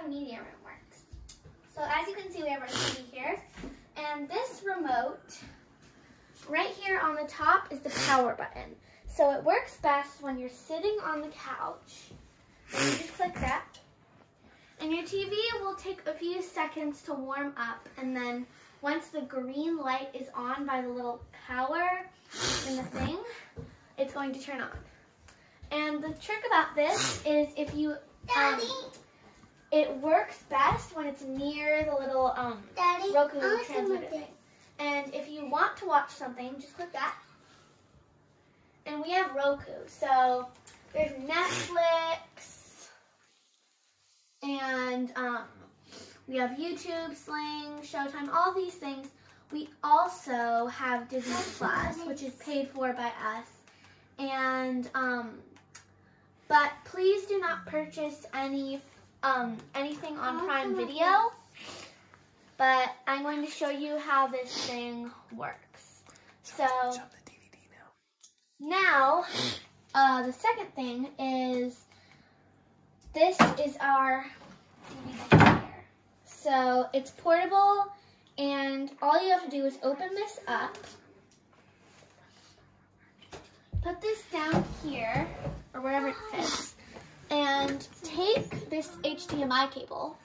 how the media room works. So as you can see, we have our TV here. And this remote, right here on the top, is the power button. So it works best when you're sitting on the couch. You just click that. And your TV will take a few seconds to warm up. And then once the green light is on by the little power in the thing, it's going to turn on. And the trick about this is if you, um, it works best when it's near the little um, Daddy, Roku transmitter thing. And if you want to watch something, just click that. And we have Roku. So there's Netflix and um, we have YouTube, Sling, Showtime, all these things. We also have Disney Plus, which is paid for by us. And um, but please do not purchase any um, anything on Prime Video. But I'm going to show you how this thing works. So Show the DVD now. now, uh, the second thing is this is our DVD player. So it's portable, and all you have to do is open this up, put this down here, or wherever it fits, and take this HDMI cable.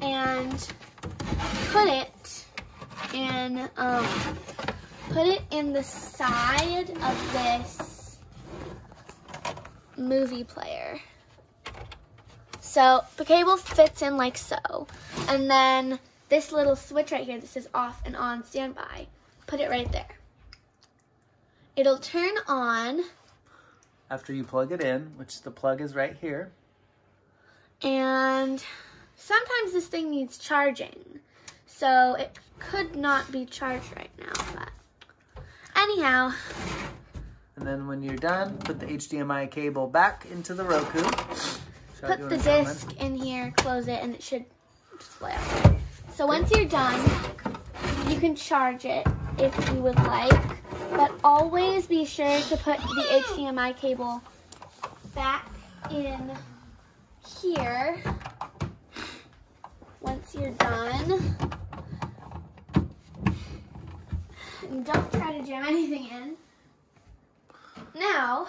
And put it in um put it in the side of this movie player. So the cable fits in like so. And then this little switch right here that says off and on standby, put it right there. It'll turn on After you plug it in, which the plug is right here. and sometimes this thing needs charging. So it could not be charged right now, but anyhow, And then when you're done, put the HDMI cable back into the Roku. Show put the disc in here, close it, and it should display up. So once you're done, you can charge it if you would like, but always be sure to put the HDMI cable back in here once you're done. And don't try to jam anything in. Now,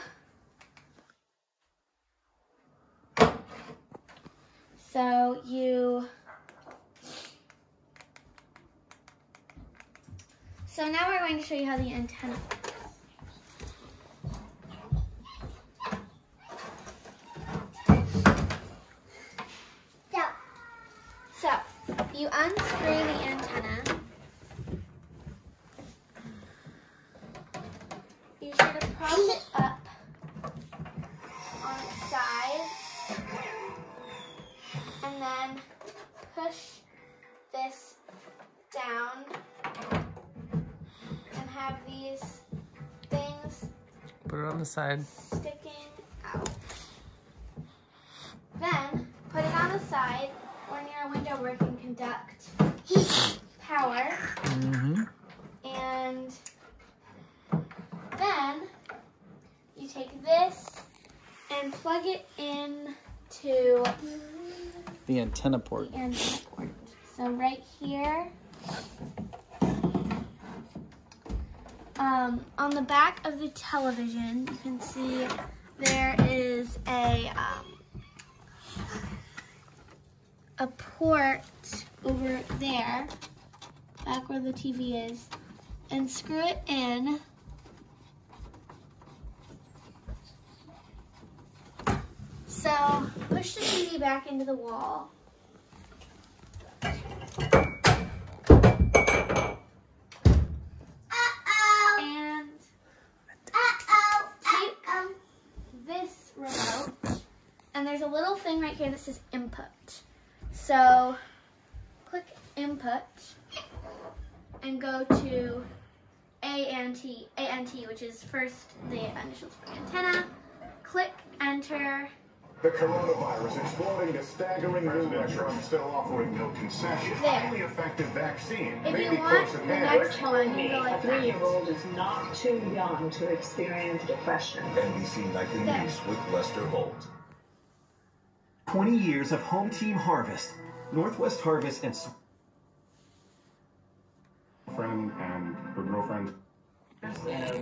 So you. So now we're going to show you how the antenna works. So, So you unscrew the antenna. These things Put it on the side. sticking out. Then put it on the side or near a window where it can conduct power. Mm-hmm. And then you take this and plug it in to The antenna port. the antenna port. So right here, um, on the back of the television, you can see there is a um, a port over there, back where the TV is, and screw it in. So push the TV back into the wall. There's a little thing right here that says input. So click input and go to ANT, ANT, which is first the initials for antenna. Click enter, The coronavirus exploding to staggering new records, still offering no concessions. There. Highly effective vaccine. If may you be want the hand. next one, you go A like that. three-year-old is not too young to experience depression. NBC Nightly There. News with Lester Holt. 20 years of home team harvest. Northwest Harvest and S- Friend and her girlfriend. Uh,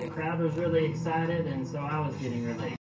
the crowd was really excited, and so I was getting really